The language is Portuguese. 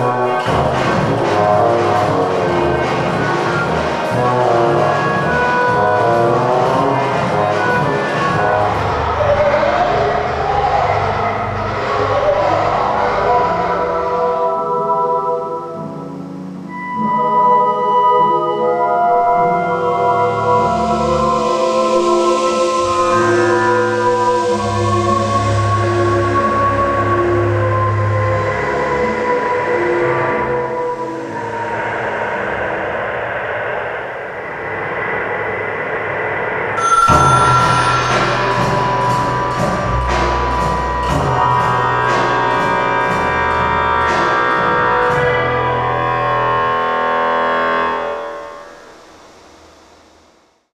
Música